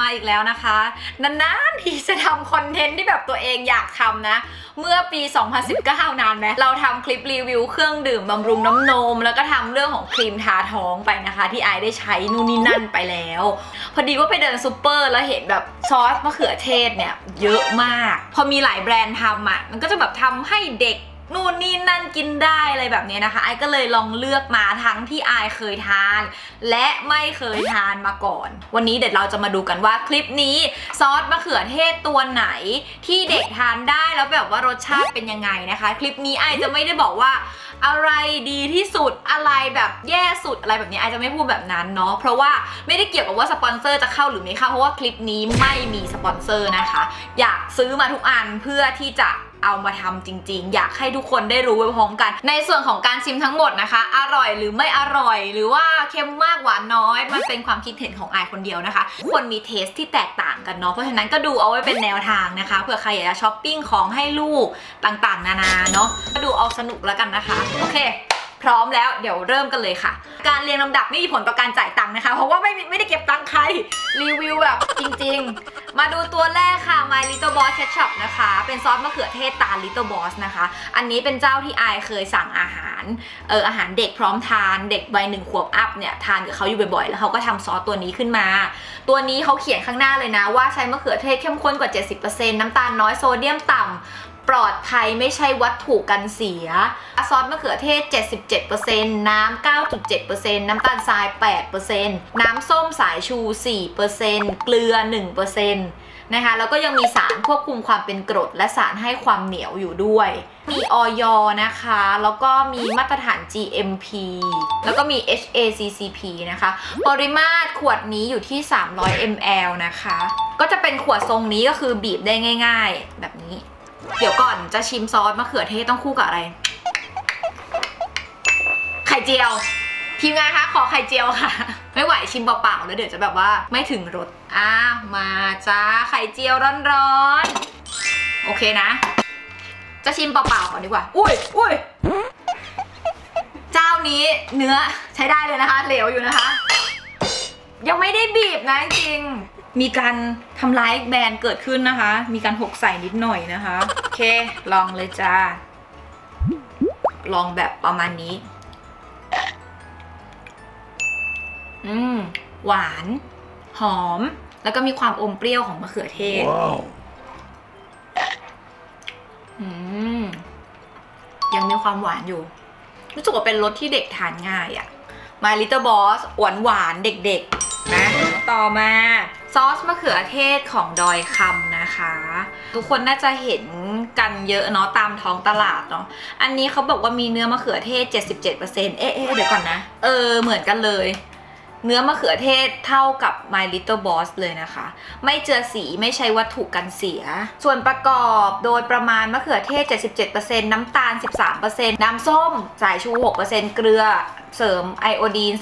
มาอีกแล้วนะคะ นานๆทีจะทำคอนเทนต์ที่แบบตัวเองอยากทำนะ เมื่อปี 2019 นานไหมเราทำคลิปรีวิวเครื่องดื่มบำรุงน้ำนม แล้วก็ทำเรื่องของครีมทาท้องไปนะคะ ที่ไอได้ใช้นู่นนี่นั่นไปแล้ว พอดีว่าไปเดินซูเปอร์แล้วเห็นแบบซอสมะเขือเทศเนี่ยเยอะมาก พอมีหลายแบรนด์ทำอะมันก็จะแบบทำให้เด็ก นู่นนี่นั่นกินได้อะไรแบบนี้นะคะไอก็เลยลองเลือกมาทั้งที่ไอเคยทาน และไม่เคยทานมาก่อน วันนี้เดี๋ยวเราจะมาดูกันว่าคลิปนี้ซอสมะเขือเทศตัวไหน ที่เด็กทานได้แล้วแบบว่ารสชาติเป็นยังไงนะคะ คลิปนี้ไอจะไม่ได้บอกว่าอะไรดีที่สุดอะไรแบบแย่สุดอะไรแบบนี้ไอจะไม่พูดแบบนั้นเนาะเพราะว่าไม่ได้เกี่ยวกับว่าสปอนเซอร์จะเข้าหรือไม่เข้าเพราะว่าคลิปนี้ไม่มีสปอนเซอร์นะคะ อยากซื้อมาทุกอันเพื่อที่จะ เอามาทำจริง ๆ อยากให้ทุกคนได้รู้ไปพร้อมกัน ในส่วนของการชิมทั้งหมดนะคะ อร่อยหรือไม่อร่อย หรือว่าเค็มมากหวานน้อย มันเป็นความคิดเห็นของไอายคนเดียวนะคะทุกคนมีเทสที่แตกต่างกันเนาะเพราะฉะนั้นก็ดูเอาไว้เป็นแนวทางนะคะเผื่อใครอยากจะช้อปปิ้งของให้ลูกต่างๆ นานาเนาะก็ดูเอาสนุกแล้วกันนะคะโอเค พร้อมแล้วเดี๋ยวเริ่มกันเลยค่ะ การเรียงลำดับไม่มีผลต่อการจ่ายตังค์นะคะ เพราะว่าไม่ไม่ได้เก็บตังค์ใครรีวิวแบบจริง ๆ มาดูตัวแรกค่ะ My Little Boss Ketchup นะคะ เป็นซอสมะเขือเทศตา Little Boss นะคะ อันนี้เป็นเจ้าที่ไอเคยสั่งอาหารเอออาหารเด็กพร้อมทานเด็กวัยหนึ่งขวบอัพเนี่ยทานกับเขาอยู่บ่อยๆ แล้วเขาก็ทำซอสตัวนี้ขึ้นมา ตัวนี้เขาเขียนข้างหน้าเลยนะ ว่าใช้มะเขือเทศเข้มข้นกว่า 70%น้ำตาลน้อยโซเดียมต่ำ ปลอดภัยไม่ใช่วัตถุกันเสีย ซอสมะเขือเทศ 77%น้ำ 9.7%น้ำตาลทราย 8%น้ำส้มสายชู 4%เกลือ 1%นะคะแล้วก็ยังมีสารควบคุมความเป็นกรด และสารให้ความเหนียวอยู่ด้วย มีออยนะคะ แล้วก็มีมาตรฐาน GMP แล้วก็มี HACCP นะคะ ปริมาตรขวดนี้อยู่ที่ 300 ml นะคะ ก็จะเป็นขวดทรงนี้ก็คือบีบได้ง่าย ๆ แบบนี้ เดี๋ยวก่อนจะชิมซอสมะเขือเทศต้องคู่กับอะไร ไข่เจียว ทีมงานคะขอไข่เจียวค่ะ ไม่ไหวชิมเปล่าๆแล้วเดี๋ยวจะแบบว่าไม่ถึงรสอะมาจ้าไข่เจียวร้อนๆ โอเคนะ จะชิมเปล่าๆก่อนดีกว่า อุ้ยอุ้ยเจ้านี้เนื้อใช้ได้เลยนะคะ เหลวอยู่นะคะ ยังไม่ได้บีบนะจริง มีการทำร้ายแบรนด์เกิดขึ้นนะคะ มีการหกใส่นิดหน่อยนะคะ โอเค ลองเลยจ้า ลองแบบประมาณนี้ อืม หวาน หอม แล้วก็มีความอมเปรี้ยวของมะเขือเทศ Wow. อืม ยังมีความหวานอยู่ รู้สึกว่าเป็นรสที่เด็กทานง่ายอะ My Little Boss หวานหวานๆเด็กๆ นะ ต่อมา ซอสมะเขือเทศของดอยคำนะคะ ทุกคนน่าจะเห็นกันเยอะเนาะตามท้องตลาดเนาะอันนี้เขาบอกว่ามีเนื้อมะเขือเทศ 77%เอ๊ะเอ๊ะเดี๋ยวก่อนนะ เออ เหมือนกันเลย เนื้อมะเขือเทศเท่ากับ My Little Boss เลยนะคะ ไม่เจือสีไม่ใช้วัตถุกันเสีย ส่วนประกอบโดยประมาณมะเขือเทศ 77%น้ำตาล 13%น้ำส้ม สายชู 6%เกลือเสริมไอโอดีน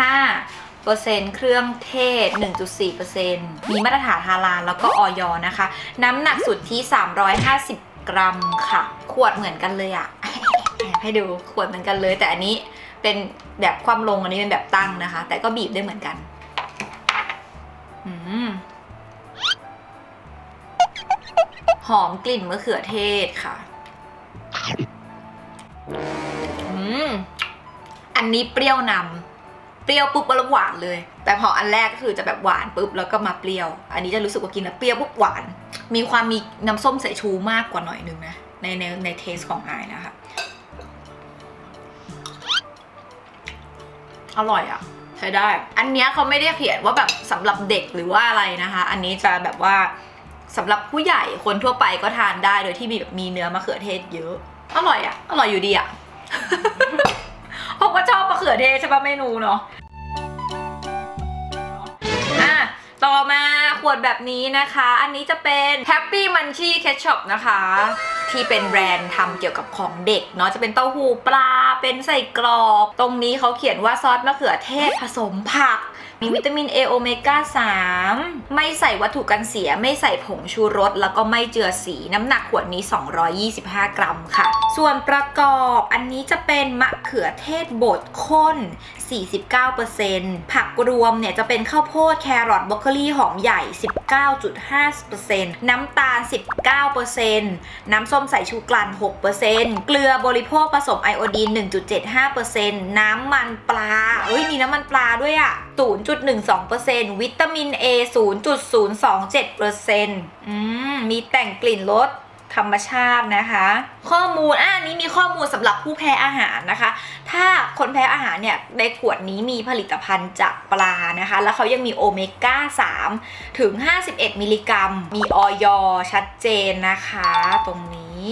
2.5 เปอร์เซ็นต์เครื่องเทศ 1.4%มีมาตรฐานฮาลาลแล้วก็ออยนะคะ น้ำหนักสุดที่ 350 กรัมค่ะ ขวดเหมือนกันเลยอะให้ดูขวดเหมือนกันเลย แต่อันนี้เป็นแบบความลงอันนี้เป็นแบบตั้งนะคะ แต่ก็บีบได้เหมือนกันอืมหอมกลิ่นมะเขือเทศค่ะ อืม อันนี้เปรี้ยวนำ รี้ยวปุ๊บแล้วหวานเลย แต่พออันแรกก็คือจะแบบหวานปุ๊บแล้วก็มาเปรี้ยว อันนี้จะรู้สึกว่ากินแล้วเปรี้ยวปุ๊บหวาน มีความมีน้ำส้มสายชูมากกว่าหน่อยนึงนะในในในเทสของไอนะคะอร่อยอะใช้ได้ อันเนี้ยเขาไม่ได้เขียนว่าแบบสำหรับเด็กหรือว่าอะไรนะคะ อันนี้จะแบบว่าสำหรับผู้ใหญ่คนทั่วไปก็ทานได้โดยที่มีแบบมีเนื้อมะเขือเทศเยอะ อร่อยอะอร่อยอยู่ดีอะเพราะว่าชอบมะเขือเทศใช่ปะเมนูเนาะ ต่อมาขวดแบบนี้นะคะ อันนี้จะเป็น Happy Munchie Ketchup นะคะ ที่เป็นแบรนด์ทำเกี่ยวกับของเด็กเนาะจะเป็นเต้าหู้ปลาเป็นใส่กรอบ ตรงนี้เขาเขียนว่าซอสมะเขือเทศผสมผัก มีวิตามิน A โอเมก้า 3 ไม่ใส่วัตถุกันเสีย ไม่ใส่ผงชูรส แล้วก็ไม่เจือสีน้ำหนักขวดนี้ 225 กรัมค่ะ ส่วนประกอบอันนี้จะเป็นมะเขือเทศบดข้น 49%ผักรวมเนี่ยจะเป็นข้าวโพดแครอทบรอกโคลีหอมใหญ่ 19.5%น้ำตาล 19%น้ำส้มสายชูกลั่น 6%เกลือบริโภคผสมไอโอดีน 1.75%น้ำมันปลาเอ้ยมีน้ำมันปลาด้วยอะ0.12%วิตามิน A 0.027%อืมมีแต่งกลิ่นรส ธรรมชาตินะคะ ข้อมูลอ่านี้มีข้อมูลสำหรับผู้แพ้อาหารนะคะ ถ้าคนแพ้อาหารเนี่ยในขวดนี้มีผลิตภัณฑ์จากปลานะคะ แล้วเขายังมีโอเมก้า 3 ถึง 51 มิลลิกรัม มีออยชัดเจนนะคะ ตรงนี้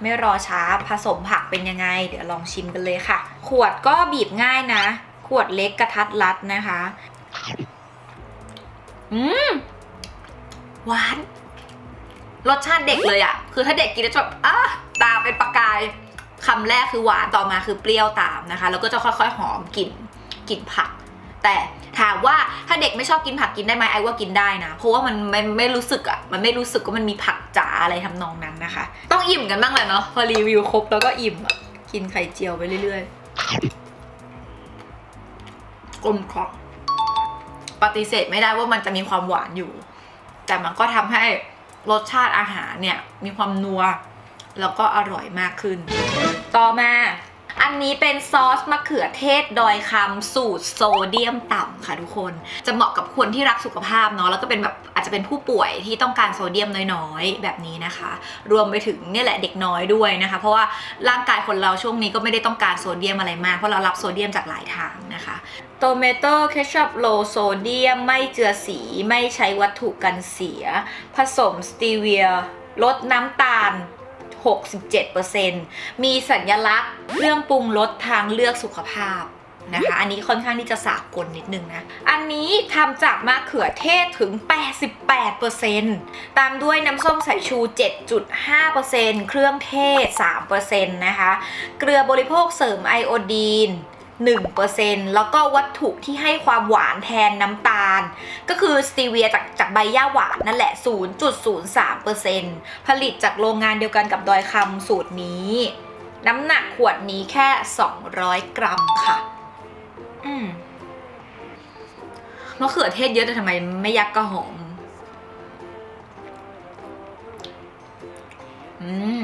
ไม่รอช้าผสมผักเป็นยังไง เดี๋ยวลองชิมกันเลยค่ะ ขวดก็บีบง่ายนะ ขวดเล็กกระทัดรัดนะคะ อืมหวาน รสชาติเด็กเลยอะคือถ้าเด็กกินแล้วจะแบบอะตาเป็นประกายคำแรกคือหวานต่อมาคือเปรี้ยวตามนะคะ แล้วก็จะค่อยๆหอมกลิ่นกลิ่นผัก แต่ถามว่าถ้าเด็กไม่ชอบกินผักกินได้ไหมไอ้ว่ากินได้นะ เพราะว่ามันไม่ไม่รู้สึกอะมันไม่รู้สึกว่ามันมีผักจ๋าอะไรทำนองนั้นนะคะ ต้องอิ่มกันบ้างแหละเนาะพอรีวิวครบแล้วก็อิ่มอะกินไข่เจียวไปเรื่อยๆกลมกล่อมปฏิเสธไม่ได้ว่ามันจะมีความหวานอยู่ แต่มันก็ทำให้ รสชาติอาหารเนี่ยมีความนัว แล้วก็อร่อยมากขึ้น ต่อมา อันนี้เป็นซอสมะเขือเทศดอยคำสูตรโซเดียมต่ำค่ะทุกคน จะเหมาะกับคนที่รักสุขภาพเนาะแล้วก็เป็นแบบอาจจะเป็นผู้ป่วยที่ต้องการโซเดียมน้อยๆ แบบนี้นะคะ รวมไปถึงเนี่ยแหละเด็กน้อยด้วยนะคะ เพราะว่าร่างกายคนเราช่วงนี้ก็ไม่ได้ต้องการโซเดียมอะไรมาก เพราะเรารับโซเดียมจากหลายทางนะคะ Tomato Ketchup Low Sodium ไม่เจือสีไม่ใช้วัตถุกันเสีย ผสมสตีเวียลดน้ำตาล 67%มีสัญลักษณ์เครื่องปรุงรสทางเลือกสุขภาพนะคะ อันนี้ค่อนข้างที่จะสากลนิดนึงนะ อันนี้ทำจากมะเขือเทศถึง 88%ตามด้วยน้ำส้มสายชู 7.5%เครื่องเทศ 3%นะคะ เกลือบริโภคเสริมไอโอดีน 1%แล้วก็วัตถุที่ให้ความหวานแทนน้ำตาล ก็คือสตีเวียจากจากใบหญ้าหวานนั่นแหละ 0.03%ผลิตจากโรงงานเดียวกันกับดอยคำสูตรนี้ น้ำหนักขวดนี้แค่ 200 กรัมค่ะ อืมมะเขือเทศเยอะแต่ทำไมไม่ยักกระหอมอืม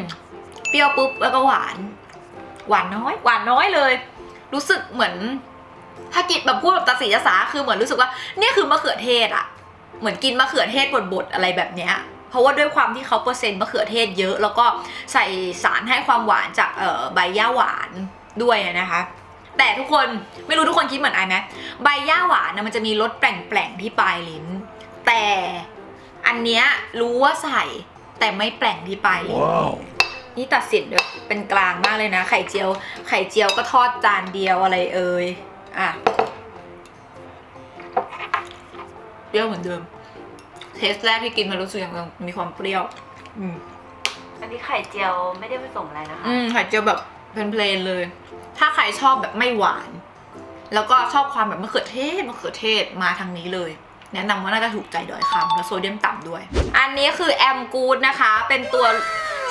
เปรี้ยวปุ๊บแล้วก็หวาน หวานน้อย หวานน้อยเลย รู้สึกเหมือนถ้ากินแบบพูดแบบตาสีตาสาคือเหมือนรู้สึกว่าเนี่ยคือมะเขือเทศอะเหมือนกินมะเขือเทศบดๆอะไรแบบเนี้ยเพราะว่าด้วยความที่เขาเปอร์เซ็นต์มะเขือเทศเยอะ แล้วก็ใส่สารให้ความหวานจากเอ่อใบหญ้าหวานด้วยนะคะ แต่ทุกคนไม่รู้ทุกคนคิดเหมือนไอไหมใบหญ้าหวานนะมันจะมีรสแปลงๆที่ปลายลิ้น แต่อันเนี้ยรู้ว่าใส่แต่ไม่แปลงที่ปลายลิ้น นี่ตัดสินด้วยเป็นกลางมากเลยนะ ไข่เจียว ไข่เจียวก็ทอดจานเดียวอะไรเอ่ยอะเปรี้ยวเหมือนเดิม เทสแรกที่กินมันรู้สึกอย่างมีความเปรี้ยว อืมอันนี้ไข่เจียวไม่ได้ผสมอะไรนะคะ อืมไข่เจียวแบบplain ๆเลย ถ้าใครชอบแบบไม่หวาน แล้วก็ชอบความแบบมะเขือเทศมะเขือเทศมาทางนี้เลยแนะนำว่าน่าจะถูกใจดอยคำแล้วโซเดียมต่ำด้วย อันนี้คือแอมกูดนะคะ เป็นตัว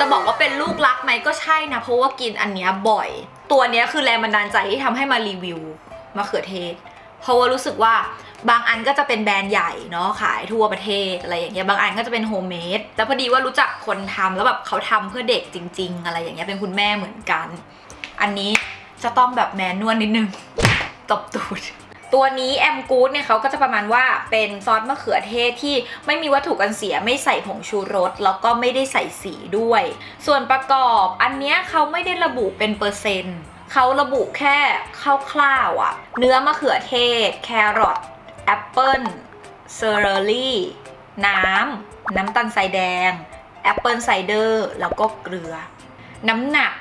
จะบอกว่าเป็นลูกรักไหมก็ใช่นะ เพราะว่ากินอันเนี้ยบ่อย ตัวเนี้ยคือแรงบันดาลใจที่ทำให้มารีวิวมะเขือเทศ เพราะว่ารู้สึกว่าบางอันก็จะเป็นแบรนด์ใหญ่เนาะขายทั่วประเทศอะไรอย่างเงี้ยบางอันก็จะเป็นโฮมเมดแต่พอดีว่ารู้จักคนทำแล้วแบบเขาทำเพื่อเด็กจริง ๆ อะไรอย่างเงี้ยเป็นคุณแม่เหมือนกัน อันนี้จะต้องแบบ manual นิดนึงตบตูด ตัวนี้แอมกูดเนี่ยเขาก็จะประมาณว่าเป็นซอสมะเขือเทศที่ไม่มีวัตถุกันเสียไม่ใส่ผงชูรส แล้วก็ไม่ได้ใส่สีด้วย ส่วนประกอบอันเนี้ยเขาไม่ได้ระบุเป็นเปอร์เซ็นต์เขาระบุแค่คร่าวๆอะเนื้อมะเขือเทศ แครอทแอปเปิล celery น้ำ น้ำตาลทรายแดงapple cider แล้วก็เกลือ น้ำหนัก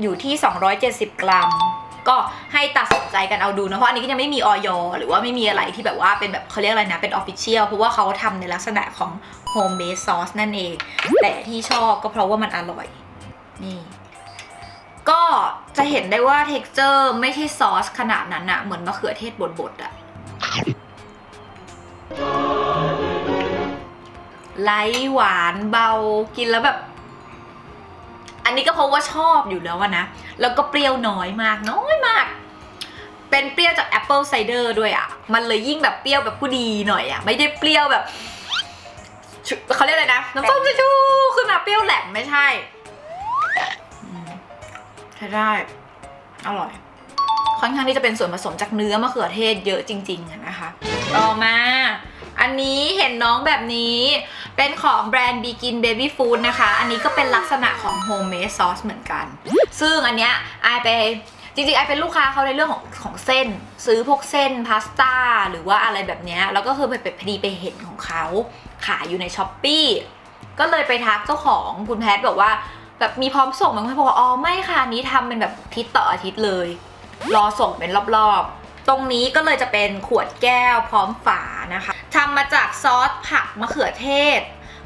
อยู่ที่ 270 กรัม ก็ให้ตัดสินใจกันเอาดูนะเพราะอันนี้ก็ยังไม่มีอย.หรือว่าไม่มีอะไรที่แบบว่าเป็นแบบเขาเรียกอะไรนะเป็น official เพราะว่าเขาทำในลักษณะของ home-based ซอสนั่นเอง แต่ที่ชอบก็เพราะว่ามันอร่อย นี่ก็จะเห็นได้ว่า texture ไม่ใช่ซอสขนาดนั้นอะเหมือนมะเขือเทศบดๆอะไร้หวานเบากินแล้วแบบ นนี้ก็เพราะว่าชอบอยู่แล้วอะนะ แล้วก็เปรี้ยวน้อยมาก น้อยมาก เป็นเปรี้ยวจากแอปเปิลไซเดอร์ด้วยอะมันเลยยิ่งแบบเปรี้ยวแบบผู้ดีหน่อยอะไม่ได้เปรี้ยวแบบเขาเรียกอะไรนะ น้ำส้มชูขึ้นมาเปรี้ยวแหลมไม่ใช่ใช้ได้ อร่อย ค่อนข้างที่จะเป็นส่วนผสมจากเนื้อมะเขือเทศเยอะจริง ๆ นะคะ ต่อมา อันนี้เห็นน้องแบบนี้ เป็นของแบรนด์ Begin Baby Food นะคะ อันนี้ก็เป็นลักษณะของ Homemade Sauce เหมือนกัน ซึ่งอันเนี้ยไอไปจริงๆไอเป็นลูกค้าเขาในเรื่องของของเส้น ซื้อพวกเส้นพาสต้าหรือว่าอะไรแบบเนี้ยแล้วก็คือไปไปพอดีไปเห็นของเขาขายอยู่ในช้อปปีก็เลยไปทักเจ้าของคุณแพทบอกว่าแบบมีพร้อมส่งมคุณพทบอกว่าอ๋อไม่ค่ะนนี้ทำเป็นแบบอาทิตย์ต่ออาทิตย์เลย รอส่งเป็นรอบๆ ตรงนี้ก็เลยจะเป็นขวดแก้วพร้อมฝานะคะ ทำมาจากซอสผักมะเขือเทศ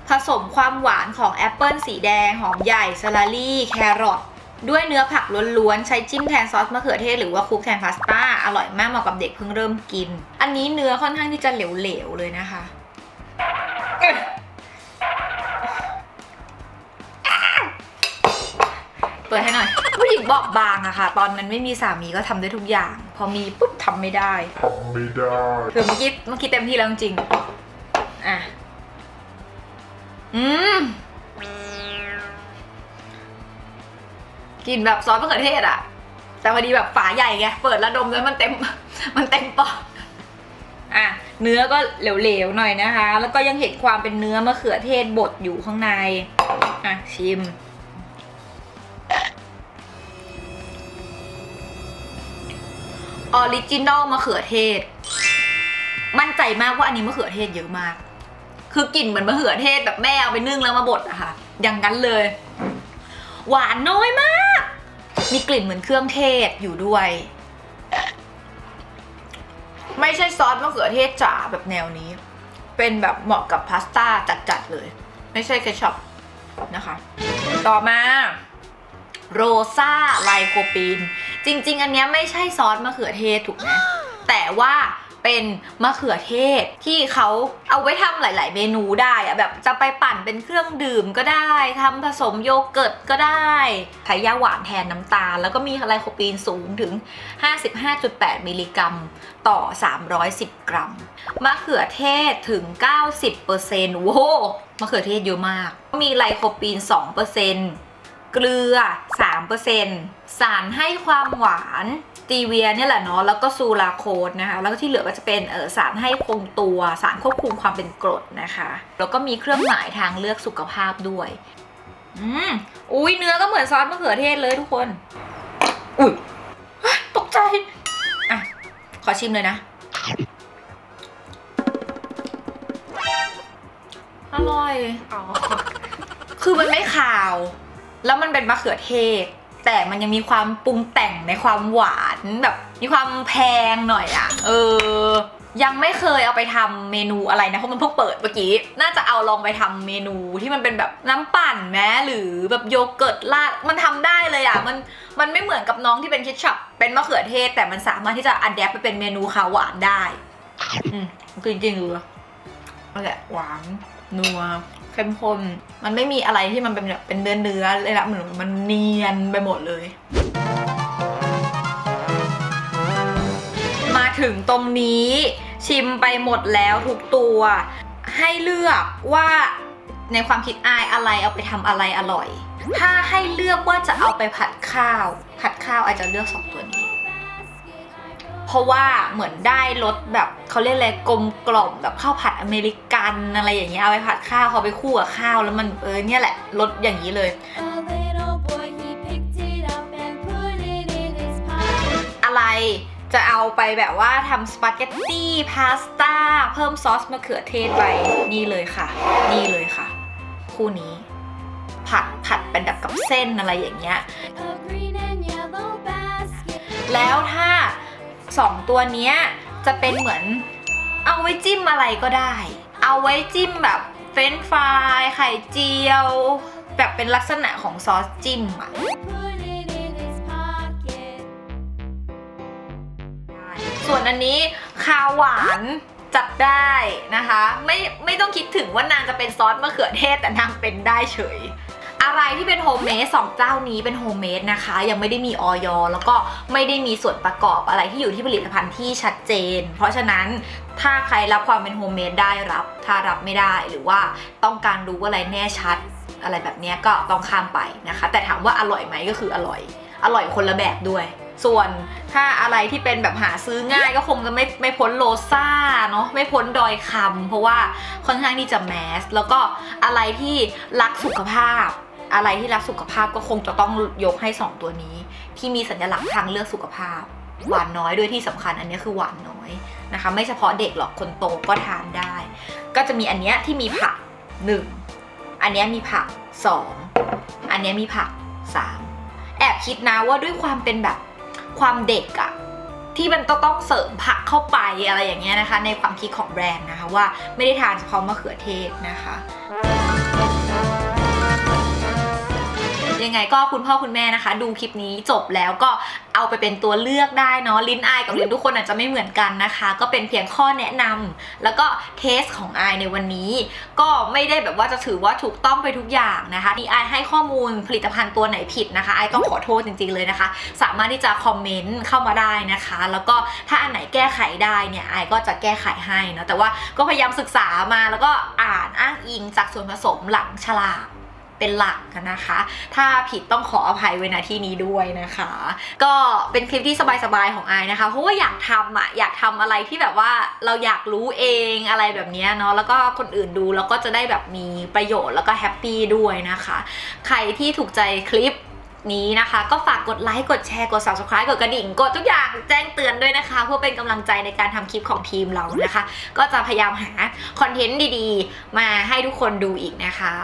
ผสมความหวานของแอปเปิลสีแดง หอมใหญ่ celery แครอทด้วยเนื้อผักล้วนๆ ใช้จิ้มแทนซอสมะเขือเทศหรือว่าคลุกแทนพาสต้า อร่อยมากเหมาะกับเด็กเพิ่งเริ่มกิน อันนี้เนื้อค่อนข้างที่จะเหลวๆเลยนะคะ เอ้ยเปิดให้หน่อย ผู้หญิงบอกบางอะค่ะ ตอนนั้นไม่มีสามีก็ทำได้ทุกอย่าง พอมีปุ๊บทำไม่ได้ทำไม่ได้คือเมื่อกี้เมื่อกี้เต็มที่แล้วจริงๆอะอืมกลินแบบซอสมะเขือเทศอะแต่พอดีแบบฝาใหญ่ไงเปิดแล้วดมแล้วมันเต็มมันเต็มปอดอะเนื้อก็เหลวๆหน่อยนะคะ แล้วก็ยังเห็นความเป็นเนื้อมะเขือเทศบดอยู่ข้างใน อะชิม original มะเขือเทศ มั่นใจมากว่าอันนี้มะเขือเทศเยอะมาก คือกลิ่นเหมือนมะเขือเทศแบบแม่เอาไปนึ่งแล้วมาบดอะค่ะ อย่างนั้นเลย หวานน้อยมาก มีกลิ่นเหมือนเครื่องเทศอยู่ด้วย ไม่ใช่ซอสมะเขือเทศจ๋าแบบแนวนี้ เป็นแบบเหมาะกับพาสต้าจัดๆเลย ไม่ใช่ ketchup นะคะ ต่อมาโรซาไลโคปีน จริง ๆ อันเนี้ยไม่ใช่ซอสมะเขือเทศถูกไหมแต่ว่าเป็นมะเขือเทศที่เขาเอาไว้ทำหลาย ๆ เมนูได้อะแบบจะไปปั่นเป็นเครื่องดื่มก็ได้ทำผสมโยเกิร์ตก็ได้ใช้หญ้าหวานแทนน้ำตาล แล้วก็มีไลโคปีนสูงถึง 55.8 มิลลิกรัมต่อ 310 กรัม มะเขือเทศถึง 90%โว้มะเขือเทศเยอะมาก มีไลโคปีน 2% เกลือ 3%สารให้ความหวานตีเวียเนี่ยแหละเนาะแล้วก็ซูลาโคสนะคะแล้วก็ที่เหลือก็จะเป็นเออสารให้คงตัวสารควบคุมความเป็นกรดนะคะ แล้วก็มีเครื่องหมายทางเลือกสุขภาพด้วยอืมอุ้ยเนื้อก็เหมือนซอสมะเขือเทศเลยทุกคน อุ้ยเฮ้ยตกใจอะขอชิมเลยนะอร่อยอ๋อคือมันไม่ขาว แล้วมันเป็นมะเขือเทศ แต่มันยังมีความปรุงแต่งในความหวานแบบ มีความแพงหน่อยอะเออ ยังไม่เคยเอาไปทำเมนูอะไรนะเพราะมันเพิ่งเปิดเมื่อกี้ น่าจะเอาลองไปทำเมนูที่มันเป็นแบบน้ำปั่นแม้หรือแบบโยเกิร์ตราดมันทำได้เลยอะมันมันไม่เหมือนกับน้องที่เป็น ketchup เป็นมะเขือเทศ แต่มันสามารถที่จะ adapt ไปเป็นเมนูคาวหวานได้ อืมคือจริงเลยนั่นแหละหวานนัว เข้มข้นมันไม่มีอะไรที่มันเป็นแบบเป็นเนื้อเนื้อเลยละเหมือนมันเนียนไปหมดเลย มาถึงตรงนี้ชิมไปหมดแล้วทุกตัว ให้เลือกว่าในความคิดอายอะไรเอาไปทำอะไรอร่อย ถ้าให้เลือกว่าจะเอาไปผัดข้าว ผัดข้าวอาจจะเลือกสองตัวนี้ เพราะว่าเหมือนได้รสแบบเขาเรียกอะไรกลมกล่อมแบบข้าวผัดอเมริกันอะไรอย่างเงี้ยเอาไปผัดข้าวเขาไปคู่กับข้าวแล้วมันเออเนี่ยแหละรสอย่างนี้เลยอะไรจะเอาไปแบบว่าทำสปาเกตตี้พาสต้าเพิ่มซอสมะเขือเทศไปนี่เลยค่ะ นี่เลยค่ะ คู่นี้ ผัดผัดเป็นแบบกับเส้นอะไรอย่างเงี้ยแล้วถ้า สองตัวเนี้ยจะเป็นเหมือนเอาไว้จิ้มอะไรก็ได้ เอาไว้จิ้มแบบเฟรนช์ฟรายไข่เจียว แบบเป็นลักษณะของซอสจิ้มอะส่วนอันนี้คาวหวานจัดได้นะคะ ไม่ไม่ต้องคิดถึงว่านางจะเป็นซอสมะเขือเทศแต่นางเป็นได้เฉย อะไรที่เป็น homemade สองเจ้านี้เป็น homemade นะคะ ยังไม่ได้มีอย.แล้วก็ไม่ได้มีส่วนประกอบอะไรที่อยู่ที่ผลิตภัณฑ์ที่ชัดเจน เพราะฉะนั้นถ้าใครรับความเป็น homemade ได้รับ ถ้ารับไม่ได้หรือว่าต้องการรู้อะไรแน่ชัด อะไรแบบนี้ก็ต้องข้ามไปนะคะ แต่ถามว่าอร่อยไหมก็คืออร่อย อร่อยคนละแบบด้วยส่วนถ้าอะไรที่เป็นแบบหาซื้อง่ายก็คงจะไม่ไม่พ้นโลซ่าเนาะไม่พ้นดอยคำเพราะว่าค่อนข้างที่จะแมส แล้วก็อะไรที่รักสุขภาพ อะไรที่รักสุขภาพก็คงจะต้องยกให้ 2 ตัวนี้ ที่มีสัญลักษณ์ทางเลือกสุขภาพ หวานน้อยด้วยที่สำคัญอันนี้คือหวานน้อยนะคะ ไม่เฉพาะเด็กหรอกคนโตก็ทานได้ ก็จะมีอันเนี้ยที่มีผัก 1 อันเนี้ยมีผัก 2 อันเนี้ยมีผัก 3 แอบคิดนะว่าด้วยความเป็นแบบความเด็กอะที่มันต้องต้องเสริมผักเข้าไปอะไรอย่างเงี้ยนะคะ ในความคิดของแบรนด์นะคะว่าไม่ได้ทานเฉพาะมะเขือเทศนะคะ ยังไงก็คุณพ่อคุณแม่นะคะ ดูคลิปนี้จบแล้วก็เอาไปเป็นตัวเลือกได้เนาะลิ้นอายกับลิ้นทุกคนอาจจะไม่เหมือนกันนะคะ ก็เป็นเพียงข้อแนะนำแล้วก็เทสของอายในวันนี้ ก็ไม่ได้แบบว่าจะถือว่าถูกต้องไปทุกอย่างนะคะที่อายให้ข้อมูลผลิตภัณฑ์ตัวไหนผิดนะคะอายต้องขอโทษจริงๆเลยนะคะ สามารถที่จะคอมเมนต์เข้ามาได้นะคะ แล้วก็ถ้าอันไหนแก้ไขได้เนี่ยอายก็จะแก้ไขให้เนาะแต่ว่าก็พยายามศึกษามาแล้วก็อ่านอ้างอิงจากส่วนผสมหลังฉลาก เป็นหลักนะคะ ถ้าผิดต้องขออภัยไว้ณที่นี้ด้วยนะคะ ก็เป็นคลิปที่สบายๆของอายนะคะ เพราะว่าอยากทำอะอยากทำอะไรที่แบบว่าเราอยากรู้เองอะไรแบบนี้เนาะ แล้วก็คนอื่นดูแล้วก็จะได้แบบมีประโยชน์แล้วก็แฮปปี้ด้วยนะคะ ใครที่ถูกใจคลิป นี้นะคะ ก็ฝากกดไลค์กดแชร์กด subscribe กดกระดิ่ง กดทุกอย่างแจ้งเตือนด้วยนะคะ เพื่อเป็นกำลังใจในการทำคลิปของทีมเรานะคะ ก็จะพยายามหาคอนเทนต์ดีๆ มาให้ทุกคนดูอีกนะคะ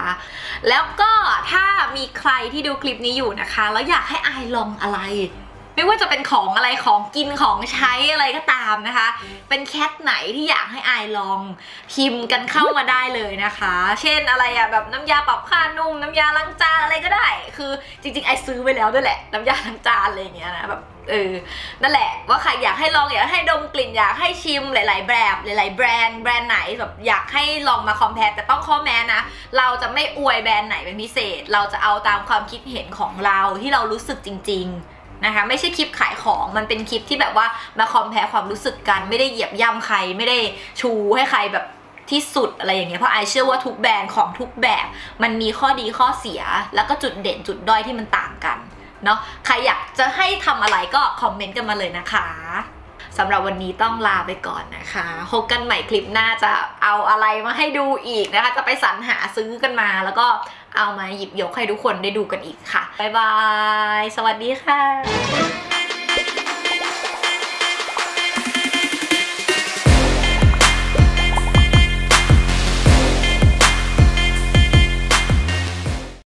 แล้วก็ถ้ามีใครที่ดูคลิปนี้อยู่นะคะ แล้วอยากให้อายลองอะไร ไม่ว่าจะเป็นของอะไรของกินของใช้อะไรก็ตามนะคะ เป็นแคทไหนที่อยากให้อายลองพิมพ์กันเข้ามาได้เลยนะคะ เช่นอะไรอะแบบน้ำยาปรับผ้านุ่มน้ำยาล้างจานอะไรก็ได้ คือจริงๆไอซื้อไว้แล้วด้วยแหละ น้ำยาล้างจานอะไรอย่างเงี้ยนะแบบเออ นั่นแหละ ว่าใครอยากให้ลองอยากให้ดมกลิ่นอยากให้ชิมหลาย ๆ แบบหลาย ๆ แบรนด์แบรนด์ไหนแบบอยากให้ลองมาคอมเพลแต่ต้องข้อแม้นะ เราจะไม่อวยแบรนด์ไหนเป็นพิเศษ เราจะเอาตามความคิดเห็นของเราที่เรารู้สึกจริง ๆ นะคะไม่ใช่คลิปขายของมันเป็นคลิปที่แบบว่ามาคอมเพลความรู้สึกกัน ไม่ได้เหยียบย่ำใครไม่ได้ชูให้ใครแบบที่สุดอะไรอย่างเงี้ยเพราะไอเชื่อว่าทุกแบรนด์ของทุกแบบ มันมีข้อดีข้อเสีย แล้วก็จุดเด่นจุดด้อยที่มันต่างกันเนาะใครอยากจะให้ทำอะไรก็คอมเมนต์กันมาเลยนะคะสำหรับวันนี้ต้องลาไปก่อนนะคะพบกันใหม่คลิปหน้าจะเอาอะไรมาให้ดูอีกนะคะ จะไปสรรหาซื้อกันมาแล้วก็ เอามาหยิบยกให้ทุกคนได้ดูกันอีกค่ะ บ๊ายบาย สวัสดีค่ะ